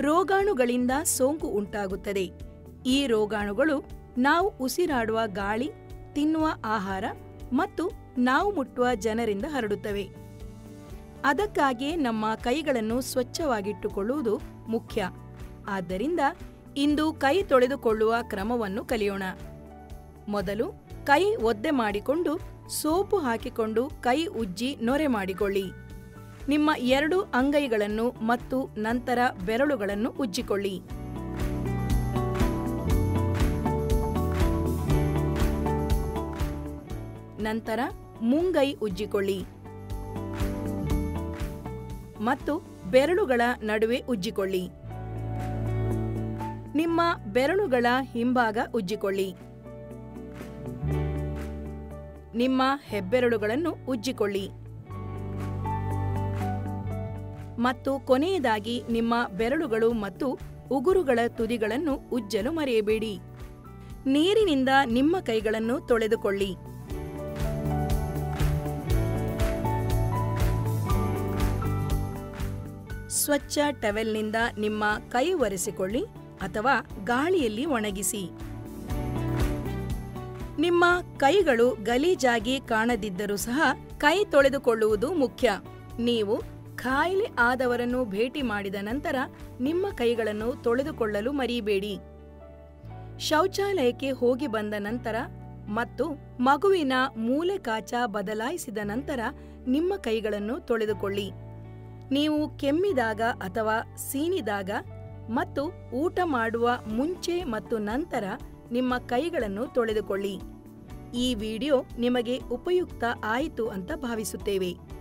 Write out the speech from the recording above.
ರೋಗಾಣುಗಳಿಂದ ಸೋಂಕು ಉಂಟಾಗುತ್ತದೆ. ಈ ರೋಗಾಣುಗಳು ನಾವು ಉಸಿರಾಡುವ ಗಾಳಿ, ತಿನ್ನುವ ಆಹಾರ ಮತ್ತು ನಾವು ಮುಟ್ಟುವ ಜನರಿಂದ ಹರಡುತ್ತವೆ. ಅದಕ್ಕಾಗಿಯೇ ನಮ್ಮ ಕೈಗಳನ್ನು ಸ್ವಚ್ಛವಾಗಿಟ್ಟುಕೊಳ್ಳುವುದು ಮುಖ್ಯ. ಆದ್ದರಿಂದ ಇಂದು ಕೈ ತೊಳೆದುಕೊಳ್ಳುವ ಕ್ರಮವನ್ನು ಕಲಿಯೋಣ. ಮೊದಲು ಕೈ ಒದ್ದೆ ಮಾಡಿಕೊಂಡು ಸೋಪು ಹಾಕಿಕೊಂಡು ಕೈ ಉಜ್ಜಿ ನೊರೆ ಮಾಡಿಕೊಳ್ಳಿ. ನಿಮ್ಮ ಎರಡು ಅಂಗೈಗಳನ್ನು ಮತ್ತು ನಂತರ ಬೆರಳುಗಳನ್ನು ಉಜ್ಜಿಕೊಳ್ಳಿ. ನಂತರ ಮುಂಗೈ ಉಜ್ಜಿಕೊಳ್ಳಿ. ಮತ್ತು ಬೆರಳುಗಳ ನಡುವೆ ಉಜ್ಜಿಕೊಳ್ಳಿ. ನಿಮ್ಮ ಬೆರಳುಗಳ ಹಿಂಭಾಗ ಉಜ್ಜಿಕೊಳ್ಳಿ. ನಿಮ್ಮ ಹೆಬ್ಬೆರಳುಗಳನ್ನು ಉಜ್ಜಿಕೊಳ್ಳಿ. ಮತ್ತು ಕೊನೆಯದಾಗಿ ನಿಮ್ಮ ಬೆರಳುಗಳು ಮತ್ತು ಉಗುರುಗಳ ತುದಿಗಳನ್ನು ಉಜ್ಜಲು ಮರೆಯಬೇಡಿ. ನೀರಿನಿಂದ ನಿಮ್ಮ ಕೈಗಳನ್ನು ತೊಳೆದುಕೊಳ್ಳಿ. ಸ್ವಚ್ಛ ಟವೆಲ್ನಿಂದ ನಿಮ್ಮ ಕೈ ಒರೆಸಿಕೊಳ್ಳಿ ಅಥವಾ ಗಾಳಿಯಲ್ಲಿ ಒಣಗಿಸಿ. ನಿಮ್ಮ ಕೈಗಳು ಗಲೀಜಾಗಿ ಕಾಣದಿದ್ದರೂ ಸಹ ಕೈ ತೊಳೆದುಕೊಳ್ಳುವುದು ಮುಖ್ಯ. ನೀವು ಕಾಯಿಲೆ ಆದವರನ್ನು ಭೇಟಿ ಮಾಡಿದ ನಂತರ ನಿಮ್ಮ ಕೈಗಳನ್ನು ತೊಳೆದುಕೊಳ್ಳಲು ಮರೆಯಬೇಡಿ ಶೌಚಾಲಯಕ್ಕೆ ಹೋಗಿ ಬಂದ ನಂತರ ಮತ್ತು ಮಗುವಿನ ಮೂಲೆ ಕಾಚ ಬದಲಾಯಿಸಿದ ನಂತರ ನಿಮ್ಮ ಕೈಗಳನ್ನು ತೊಳೆದುಕೊಳ್ಳಿ. ನೀವು ಕೆಮ್ಮಿದಾಗ ಅಥವಾ ಸೀನಿದಾಗ ಮತ್ತು ಊಟ ಮಾಡುವ ಮುಂಚೆ ಮತ್ತು ನಂತರ ನಿಮ್ಮ ಕೈಗಳನ್ನು ತೊಳೆದುಕೊಳ್ಳಿ. ಈ ವಿಡಿಯೋ ನಿಮಗೆ ಉಪಯುಕ್ತ ಆಯಿತು ಅಂತ ಭಾವಿಸುತ್ತೇವೆ.